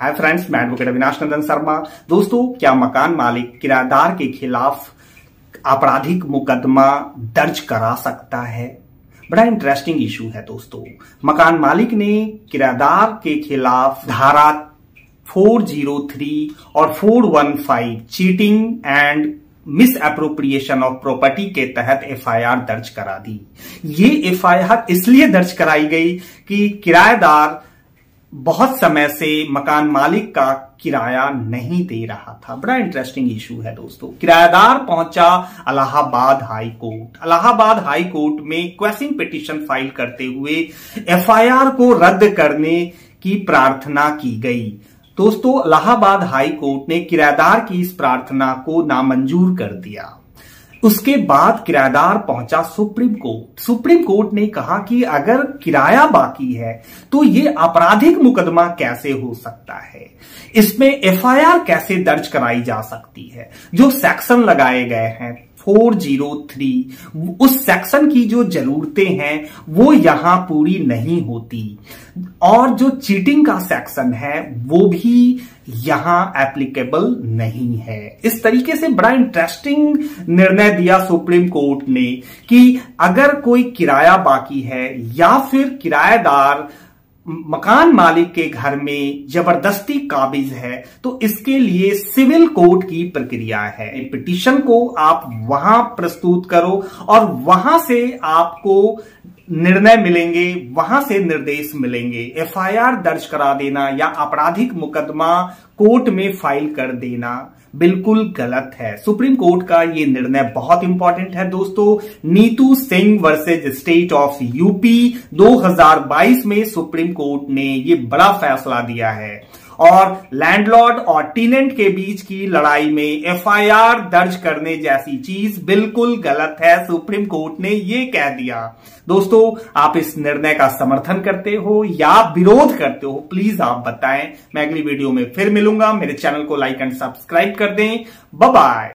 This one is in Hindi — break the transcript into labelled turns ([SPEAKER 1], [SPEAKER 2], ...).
[SPEAKER 1] हाय फ्रेंड्स मैं एडवोकेट अविनाश नंदन शर्मा। दोस्तों, क्या मकान मालिक किराएदार के खिलाफ आपराधिक मुकदमा दर्ज करा सकता है? बड़ा इंटरेस्टिंग इशू है दोस्तों। मकान मालिक ने किराएदार के खिलाफ धारा 403 और 415 cheating and misappropriation of property के तहत एफआईआर दर्ज करा दी। ये एफआईआर इसलिए दर्ज कराई गई कि किराएदार बहुत समय से मकान मालिक का किराया नहीं दे रहा था। बड़ा इंटरेस्टिंग इशू है दोस्तों। किराएदार पहुँचा Allahabad high court. Allahabad high court में क्वेश्चन पिटिशन फ़ाइल करते हुए एफआईआर को रद्द करने की प्रार्थना की गई। दोस्तों, अलाहाबाद हाई कोर्ट ने किराएदार की इस प्रार्थना को नामंजूर कर दिया। उसके बाद किराएदार पहुँचा सुप्रीम कोर्ट। सुप्रीम कोर्ट ने कहा कि अगर किराया बाकी है तो ये आपराधिक मुकदमा कैसे हो सकता है? इसमें एफआईआर कैसे दर्ज कराई जा सकती है, जो सेक्शन लगाए गए हैं? 403 उस सेक्शन की जो जरूरतें हैं, वो यहाँ पूरी नहीं होती। और जो चीटिंग का सेक्शन है, वो भी यहाँ एप्लीकेबल नहीं है। इस तरीके से बड़ा इंटरेस्टिंग निर्णय दिया सुप्रीम कोर्ट ने कि अगर कोई किराया बाकी है या फिर किराएदार मकान मालिक के घर में ज़बरदस्ती काबिज है तो इसके लिए सिविल कोर्ट की प्रक्रिया है। पिटिशन को आप वहाँ प्रस्तुत करो और वहाँ से आपको निर्णय मिलेंगे, वहाँ से निर्देश मिलेंगे। एफआईआर दर्ज करा देना या आपराधिक मुकदमा कोर्ट में फ़ाइल कर देना बिल्कुल गलत है। सुप्रीम कोर्ट का ये निर्णय बहुत इंपॉर्टेंट है दोस्तों। Nitu Singh versus state of UP 2022 में सुप्रीम कोर्ट ने ये बड़ा फैसला दिया है। और लैंडलॉर्ड और टीनेंट के बीच की लड़ाई में एफआईआर दर्ज करने जैसी चीज़ बिल्कुल गलत है, सुप्रीम कोर्ट ने ये कह दिया। दोस्तों, आप इस निर्णय का समर्थन करते हो या विरोध करते हो प्लीज़ आप बताएँ। मैं अगली वीडियो में फिर मिलूँगा। मेरे चैनल को लाइक एंड सब्सक्राइब कर दें। बाय